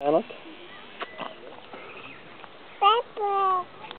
Alec